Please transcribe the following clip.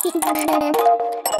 チキンカラーだな。